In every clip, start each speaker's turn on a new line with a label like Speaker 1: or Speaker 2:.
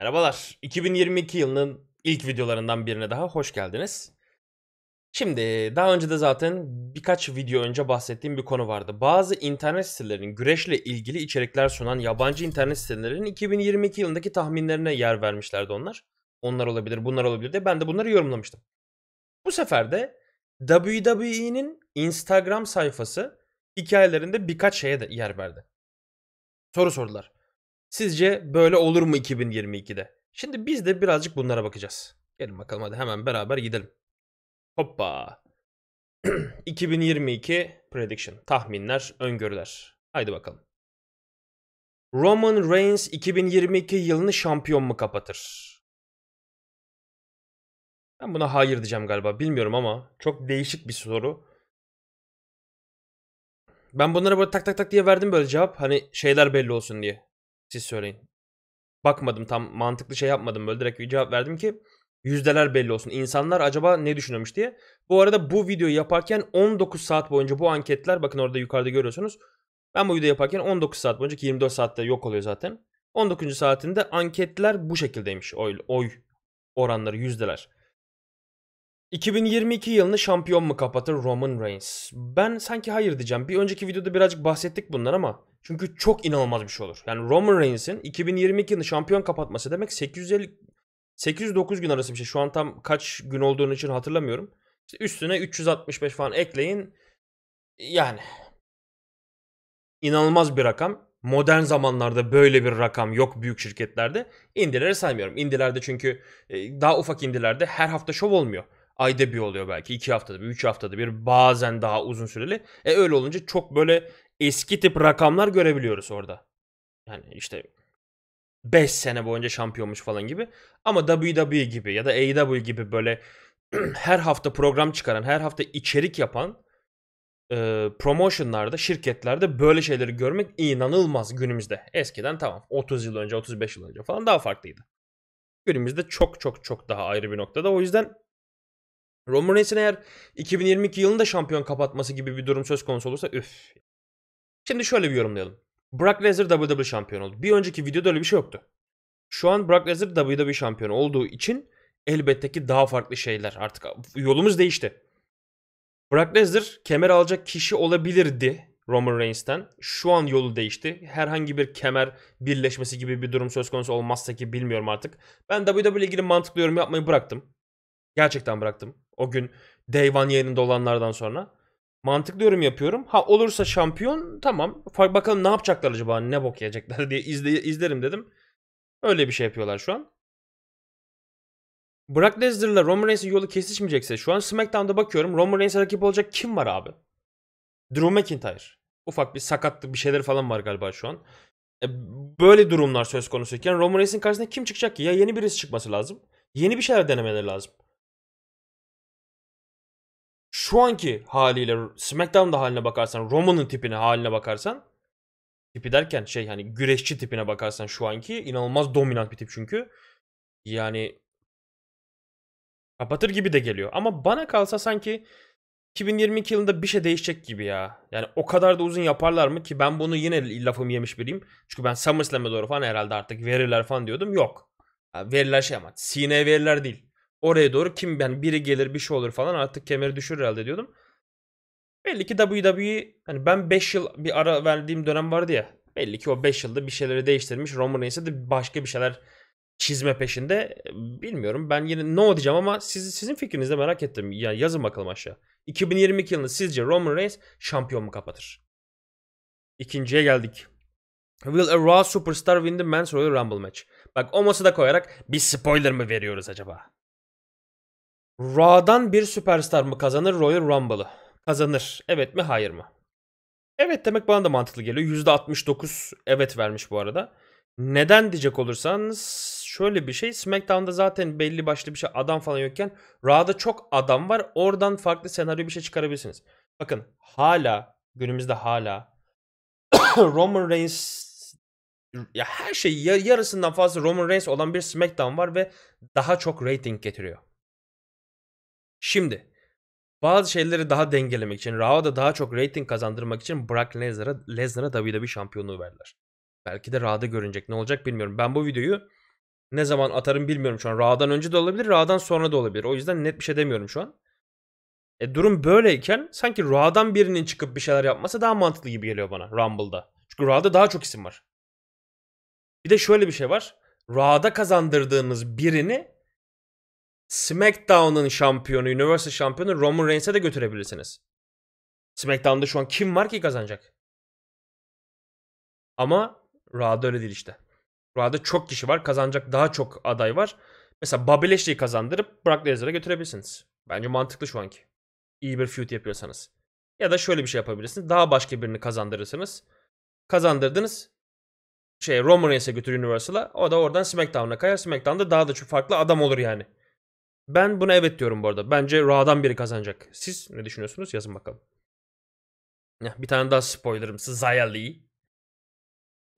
Speaker 1: Merhabalar. 2022 yılının ilk videolarından birine daha hoş geldiniz. Şimdi daha önce de zaten birkaç video önce bahsettiğim bir konu vardı. Bazı internet sitelerinin güreşle ilgili içerikler sunan yabancı internet sitelerinin 2022 yılındaki tahminlerine yer vermişlerdi onlar. Onlar olabilir, bunlar olabilir de ben de bunları yorumlamıştım. Bu sefer de WWE'nin Instagram sayfası hikayelerinde birkaç şeye de yer verdi. Soru sordular. Sizce böyle olur mu 2022'de? Şimdi biz de birazcık bunlara bakacağız. Gelin bakalım hadi hemen beraber gidelim. Hoppa. 2022 prediction. Tahminler, öngörüler. Haydi bakalım. Roman Reigns 2022 yılını şampiyon mu kapatır? Ben buna hayır diyeceğim galiba. Bilmiyorum ama çok değişik bir soru. Ben bunlara böyle tak tak tak diye verdim böyle cevap. Hani şeyler belli olsun diye. Siz söyleyin. Bakmadım tam mantıklı şey yapmadım böyle direkt bir cevap verdim ki yüzdeler belli olsun. İnsanlar acaba ne düşünüyormuş diye. Bu arada bu videoyu yaparken 19 saat boyunca bu anketler bakın orada yukarıda görüyorsunuz. Ben bu videoyu yaparken 19 saat boyunca ki 24 saatte yok oluyor zaten. 19. saatinde anketler bu şekildeymiş oy, oy oranları yüzdeler. 2022 yılını şampiyon mu kapatır Roman Reigns? Ben sanki hayır diyeceğim. Bir önceki videoda birazcık bahsettik bunlar ama çünkü çok inanılmaz bir şey olur. Yani Roman Reigns'in 2022 yılını şampiyon kapatması demek 850 809 gün arası bir şey. Şu an tam kaç gün olduğunu için hatırlamıyorum. İşte üstüne 365 falan ekleyin. Yani inanılmaz bir rakam. Modern zamanlarda böyle bir rakam yok büyük şirketlerde. Indileri saymıyorum. Indilerde çünkü e, daha ufak indilerde her hafta şov olmuyor. Ayda bir oluyor belki. iki haftada bir, üç haftada bir. Bazen daha uzun süreli. E öyle olunca çok böyle eski tip rakamlar görebiliyoruz orada. Yani işte 5 sene boyunca şampiyonmuş falan gibi. Ama WWE gibi ya da AEW gibi böyle her hafta program çıkaran, her hafta içerik yapan e, promotionlarda, şirketlerde böyle şeyleri görmek inanılmaz günümüzde. Eskiden tamam 30 yıl önce, 35 yıl önce falan daha farklıydı. Günümüzde çok çok çok daha ayrı bir noktada. O yüzden Roman Reigns'in eğer 2022 yılında şampiyon kapatması gibi bir durum söz konusu olursa üf. Şimdi şöyle bir yorumlayalım. Brock Lesnar WWE şampiyon oldu. Bir önceki videoda öyle bir şey yoktu. Şu an Brock Lesnar WWE şampiyonu olduğu için elbette ki daha farklı şeyler. Artık yolumuz değişti. Brock Lesnar kemer alacak kişi olabilirdi Roman Reigns'ten. Şu an yolu değişti. Herhangi bir kemer birleşmesi gibi bir durum söz konusu olmazsa ki bilmiyorum artık. Ben WWE ile ilgili mantıklı yorum yapmayı bıraktım. Gerçekten bıraktım. O gün Day One yayınında olanlardan sonra. Mantıklı yorum yapıyorum. Ha olursa şampiyon tamam. Bakalım ne yapacaklar acaba ne bok yiyecekler diye izle, izlerim dedim. Öyle bir şey yapıyorlar şu an. Brock Lesnar'la Roman Reigns'in yolu kesişmeyecekse şu an SmackDown'da bakıyorum Roman Reigns'e rakip olacak kim var abi? Drew McIntyre. Ufak bir sakatlık bir şeyleri falan var galiba şu an. E, böyle durumlar söz konusuyken Roman Reigns'in karşısında kim çıkacak ki? Ya yeni birisi çıkması lazım. Yeni bir şeyler denemeleri lazım şu anki haliyle SmackDown'da haline bakarsan, Roman'ın tipine haline bakarsan tipi derken şey hani güreşçi tipine bakarsan şu anki inanılmaz dominant bir tip çünkü. Yani kapatır gibi de geliyor. Ama bana kalsa sanki 2022 yılında bir şey değişecek gibi ya. Yani o kadar da uzun yaparlar mı ki ben bunu yine lafımı yemiş biriyim. Çünkü ben SummerSlam'e doğru falan herhalde artık verirler falan diyordum. Yok. Yani verirler şey ama Cena verirler değil. Oraya doğru kim yani biri gelir bir şey olur falan artık kemeri düşürür herhalde diyordum. Belli ki WWE hani ben 5 yıl bir ara verdiğim dönem vardı ya. Belli ki o 5 yılda bir şeyleri değiştirmiş. Roman Reigns'e de başka bir şeyler çizme peşinde. Bilmiyorum ben yine no diyeceğim ama siz, sizin fikrinizi merak ettim. Yani yazın bakalım aşağı. 2022 yılında sizce Roman Reigns şampiyon mu kapatır? İkinciye geldik. Will a Raw Superstar win the Men's Royal Rumble match? Bak o masada koyarak bir spoiler mı veriyoruz acaba? Raw'dan bir süperstar mı kazanır Royal Rumble'ı? Kazanır. Evet mi hayır mı? Evet demek bana da mantıklı geliyor. %69 evet vermiş bu arada. Neden diyecek olursanız şöyle bir şey. SmackDown'da zaten belli başlı bir şey adam falan yokken Raw'da çok adam var. Oradan farklı senaryo bir şey çıkarabilirsiniz. Bakın hala günümüzde hala Roman Reigns ya her şey yarısından fazla Roman Reigns olan bir SmackDown var ve daha çok rating getiriyor. Şimdi bazı şeyleri daha dengelemek için, Raw'da daha çok rating kazandırmak için Brock Lesnar'a Lesnar'a WWE şampiyonluğu verdiler. Belki de Raw'da görünecek ne olacak bilmiyorum. Ben bu videoyu Ne zaman atarım bilmiyorum şu an. Raw'dan önce de olabilir, Raw'dan sonra da olabilir. O yüzden net bir şey demiyorum şu an. E, durum böyleyken sanki Raw'dan birinin çıkıp bir şeyler yapması daha mantıklı gibi geliyor bana Rumble'da. Çünkü Raw'da daha çok isim var. Bir de şöyle bir şey var. Raw'da kazandırdığınız birini SmackDown'un şampiyonu, Universal şampiyonu Roman Reigns'e de götürebilirsiniz. SmackDown'da şu an kim var ki kazanacak? Ama Raw'da öyle değil işte. Raw'da çok kişi var. Kazanacak daha çok aday var. Mesela Bobby Lashley'i kazandırıp Brock Lesnar'a götürebilirsiniz. Bence mantıklı şu anki. İyi bir feud yapıyorsanız. Ya da şöyle bir şey yapabilirsiniz. Daha başka birini kazandırırsınız. Kazandırdınız. Şey Roman Reigns'e götür Universal'a. O da oradan SmackDown'a kayar. SmackDown'da daha da çok farklı adam olur yani. Ben buna evet diyorum bu arada. Bence Raw'dan biri kazanacak. Siz ne düşünüyorsunuz? Yazın bakalım. Bir tane daha spoilerım. Zaya Lee.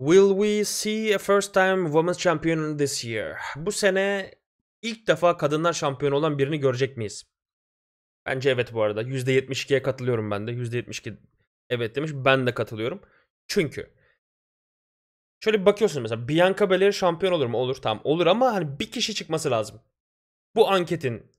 Speaker 1: Will we see a first time women's champion this year? Bu sene ilk defa kadınlar şampiyonu olan birini görecek miyiz? Bence evet bu arada. %72'ye katılıyorum ben de. %72 evet demiş. Ben de katılıyorum. Çünkü şöyle bakıyorsun mesela Bianca Belair şampiyon olur mu? Olur tamam olur ama hani bir kişi çıkması lazım. Bu anketin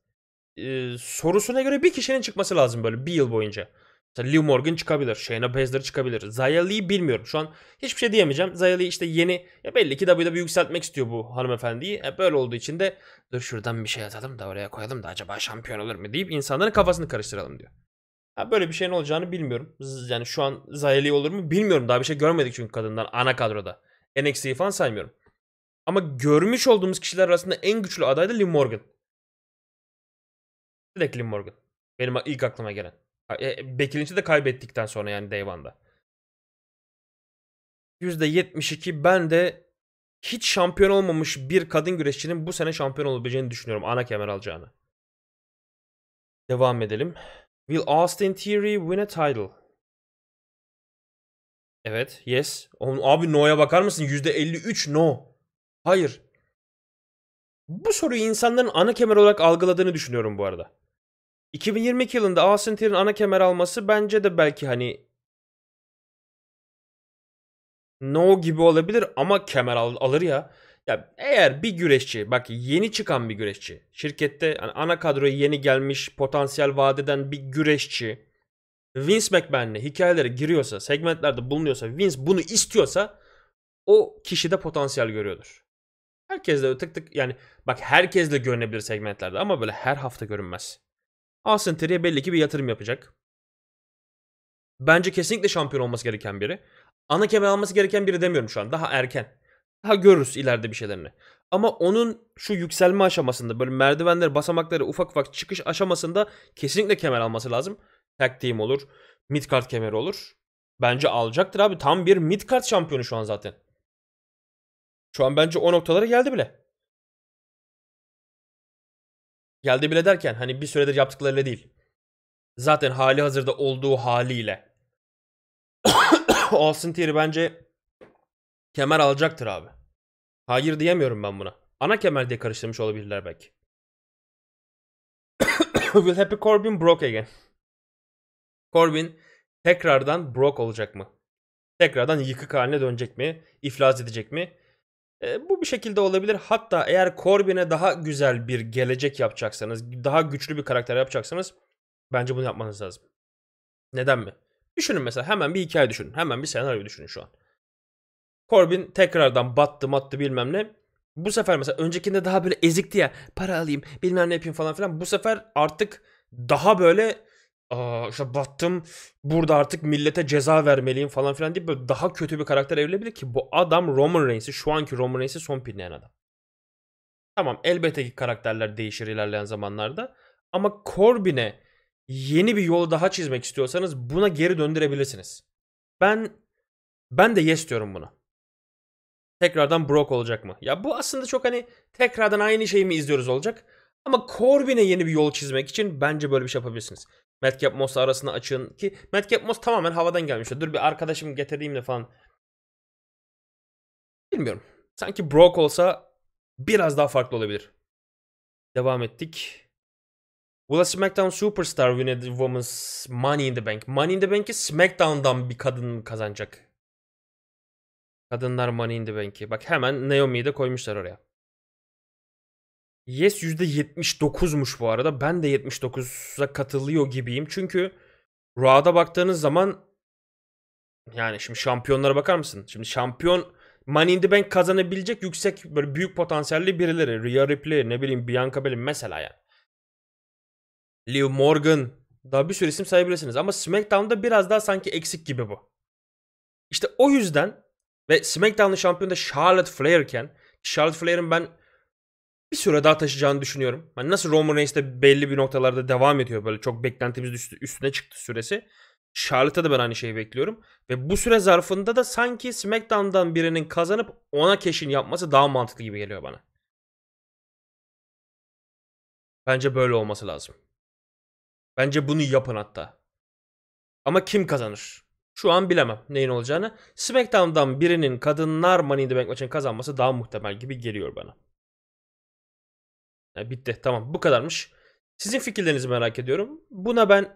Speaker 1: e, sorusuna göre bir kişinin çıkması lazım böyle bir yıl boyunca. Mesela Liv Morgan çıkabilir. Shayna Baszler çıkabilir. Zaya Lee bilmiyorum. Şu an hiçbir şey diyemeyeceğim. Zaya Lee işte yeni ya belli ki WWE'de yükseltmek istiyor bu hanımefendiyi. E böyle olduğu için de dur şuradan bir şey atalım da oraya koyalım da acaba şampiyon olur mu deyip insanların kafasını karıştıralım diyor. Ha böyle bir şeyin olacağını bilmiyorum. Yani şu an Zaya Lee olur mu bilmiyorum. Daha bir şey görmedik çünkü kadından ana kadroda. NXT'yi falan saymıyorum. Ama görmüş olduğumuz kişiler arasında en güçlü aday da Liv Morgan. Direkt Liv Morgan. Benim ilk aklıma gelen. E, Becky de kaybettikten sonra yani Day One'da. %72 ben de hiç şampiyon olmamış bir kadın güreşçinin bu sene şampiyon olabileceğini düşünüyorum. Ana kemer alacağını. Devam edelim. Will Austin Theory win a title? Evet. Yes. Abi no'ya bakar mısın? %53 no. Hayır. Bu soruyu insanların ana kemer olarak algıladığını düşünüyorum bu arada. 2022 yılında Austin Theory'nin ana kemer alması bence de belki hani no gibi olabilir ama kemer al- alır ya. Ya eğer bir güreşçi bak yeni çıkan bir güreşçi şirkette hani ana kadroya yeni gelmiş potansiyel vadeden bir güreşçi Vince McMahon'le hikayelere giriyorsa segmentlerde bulunuyorsa Vince bunu istiyorsa o kişi de potansiyel görüyordur. Herkes de tık tık yani bak herkes de görünebilir segmentlerde ama böyle her hafta görünmez. Austin Theory'e belli ki bir yatırım yapacak. Bence kesinlikle şampiyon olması gereken biri. Ana kemer alması gereken biri demiyorum şu an. Daha erken. Daha görürüz ileride bir şeylerini. Ama onun şu yükselme aşamasında böyle merdivenleri, basamakları ufak ufak çıkış aşamasında kesinlikle kemer alması lazım. Tag team olur. Midcard kemeri olur. Bence alacaktır abi. Tam bir midcard şampiyonu şu an zaten. Şu an bence o noktalara geldi bile. Geldi bile derken hani bir süredir yaptıklarıyla değil. Zaten hali hazırda olduğu haliyle. Austin Theory bence kemer alacaktır abi. Hayır diyemiyorum ben buna. Ana kemer diye karıştırmış olabilirler belki. Will Happy Corbin broke again? Corbin tekrardan broke olacak mı? Tekrardan yıkık haline dönecek mi? İflas edecek mi? E, bu bir şekilde olabilir. Hatta eğer Corbin'e daha güzel bir gelecek yapacaksanız, daha güçlü bir karakter yapacaksanız bence bunu yapmanız lazım. Neden mi? Düşünün mesela hemen bir hikaye düşünün. Hemen bir senaryo düşünün şu an. Corbin tekrardan battı mattı bilmem ne. Bu sefer mesela öncekinde daha böyle ezikti ya. Para alayım bilmem ne yapayım falan filan. Bu sefer artık daha böyle Aa, işte battım burada artık millete ceza vermeliyim falan filan diye böyle daha kötü bir karakter evrilebilir ki bu adam Roman Reigns'i şu anki Roman Reigns'i son pinleyen adam. Tamam elbette ki karakterler değişir ilerleyen zamanlarda ama Corbin'e yeni bir yol daha çizmek istiyorsanız buna geri döndürebilirsiniz. Ben ben de yes diyorum buna. Tekrardan Brock olacak mı? Ya bu aslında çok hani tekrardan aynı şeyi mi izliyoruz olacak? Ama Corbin'e yeni bir yol çizmek için bence böyle bir şey yapabilirsiniz. Madcap Moss arasında açın ki Madcap Moss tamamen havadan gelmiş. Dur bir arkadaşım getireyim de falan. Bilmiyorum. Sanki Brock olsa biraz daha farklı olabilir. Devam ettik. Will a SmackDown Superstar win a woman's Money in the Bank? Money in the Bank'i SmackDown'dan bir kadın kazanacak. Kadınlar Money in the Bank'i. Bak hemen Naomi'yi de koymuşlar oraya. Yes %79'muş bu arada. Ben de 79'a katılıyor gibiyim. Çünkü Raw'da baktığınız zaman yani şimdi şampiyonlara bakar mısın? Şimdi şampiyon Money in the Bank kazanabilecek yüksek böyle büyük potansiyelli birileri. Rhea Ripley, ne bileyim Bianca Belair mesela yani. Liv Morgan. Daha bir sürü isim sayabilirsiniz. Ama SmackDown'da biraz daha sanki eksik gibi bu. İşte o yüzden ve SmackDown'ın şampiyonu da Charlotte Flair'ken Charlotte Flair'in ben bir süre daha taşıyacağını düşünüyorum. Yani nasıl Roman Reigns'te belli bir noktalarda devam ediyor böyle çok beklentimiz üstü, üstüne çıktı süresi. Charlotte'a da ben aynı şeyi bekliyorum. Ve bu süre zarfında da sanki SmackDown'dan birinin kazanıp ona keşin yapması daha mantıklı gibi geliyor bana. Bence böyle olması lazım. Bence bunu yapın hatta. Ama kim kazanır? Şu an bilemem neyin olacağını. SmackDown'dan birinin kadınlar Money in the Bank maçını kazanması daha muhtemel gibi geliyor bana. Yani bitti tamam bu kadarmış. Sizin fikirlerinizi merak ediyorum. Buna ben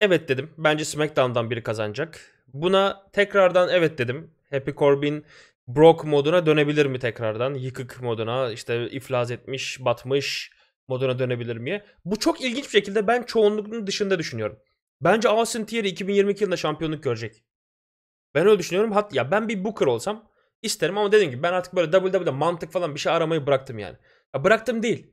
Speaker 1: evet dedim. Bence SmackDown'dan biri kazanacak. Buna tekrardan evet dedim. Happy Corbin Brock moduna dönebilir mi tekrardan? Yıkık moduna işte iflas etmiş, batmış moduna dönebilir mi? Bu çok ilginç bir şekilde ben çoğunluğun dışında düşünüyorum. Bence Austin Theory 2022 yılında şampiyonluk görecek. Ben öyle düşünüyorum. Hat ya ben bir Booker olsam isterim ama dediğim gibi ben artık böyle WWE'de mantık falan bir şey aramayı bıraktım yani. Ya bıraktım değil.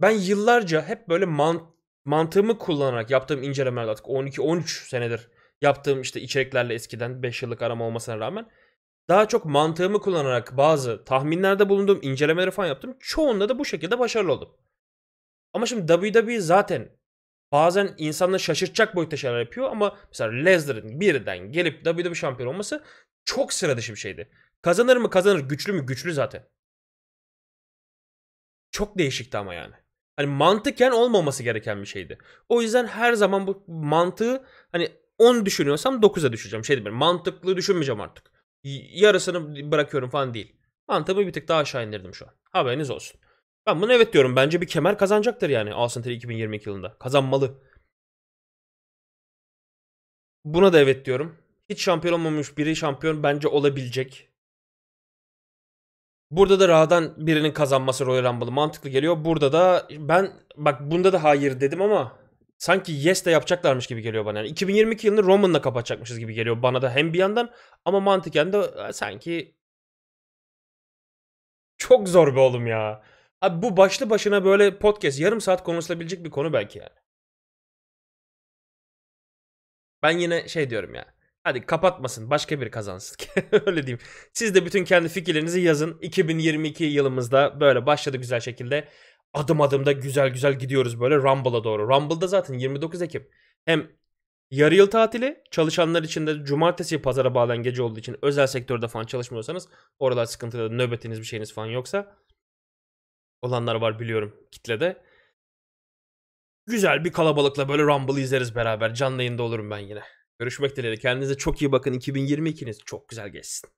Speaker 1: Ben yıllarca hep böyle man mantığımı kullanarak yaptığım incelemeler artık 12-13 senedir yaptığım işte içeriklerle eskiden 5 yıllık arama olmasına rağmen daha çok mantığımı kullanarak bazı tahminlerde bulundum, incelemeleri falan yaptım. Çoğunda da bu şekilde başarılı oldum. Ama şimdi WWE zaten bazen insanları şaşırtacak boyutta şeyler yapıyor ama mesela Lesnar'ın birden gelip WWE şampiyon olması çok sıra dışı bir şeydi. Kazanır mı kazanır, güçlü mü güçlü zaten. Çok değişikti ama yani. Hani mantıken olmaması gereken bir şeydi. O yüzden her zaman bu mantığı hani 10 düşünüyorsam 9'a düşeceğim. Şey değil, mantıklı düşünmeyeceğim artık. Yarısını bırakıyorum falan değil. Mantığımı bir tık daha aşağı indirdim şu an. Haberiniz olsun. Ben bunu evet diyorum. Bence bir kemer kazanacaktır yani Theory 2022 yılında. Kazanmalı. Buna da evet diyorum. Hiç şampiyon olmamış biri şampiyon bence olabilecek. Burada da Ra'dan birinin kazanması Royal Rumble'ı mantıklı geliyor. Burada da ben bak bunda da hayır dedim ama sanki yes de yapacaklarmış gibi geliyor bana. Yani 2022 yılını Roman'la kapatacakmışız gibi geliyor bana da hem bir yandan ama mantıken de e, sanki çok zor be oğlum ya. Abi bu başlı başına böyle podcast yarım saat konuşulabilecek bir konu belki yani. Ben yine şey diyorum ya. Hadi kapatmasın başka biri kazansın. Öyle diyeyim. Siz de bütün kendi fikirlerinizi yazın. 2022 yılımızda böyle başladı güzel şekilde. Adım adım da güzel güzel gidiyoruz böyle Rumble'a doğru. Rumble'da zaten 29 Ekim. Hem yarı yıl tatili çalışanlar için de cumartesi pazara bağlayan gece olduğu için özel sektörde falan çalışmıyorsanız oralar sıkıntıda nöbetiniz bir şeyiniz falan yoksa olanlar var biliyorum kitlede. Güzel bir kalabalıkla böyle Rumble izleriz beraber. Canlı yayında olurum ben yine. Görüşmek dileğiyle. Kendinize çok iyi bakın. 2022'niz çok güzel geçsin.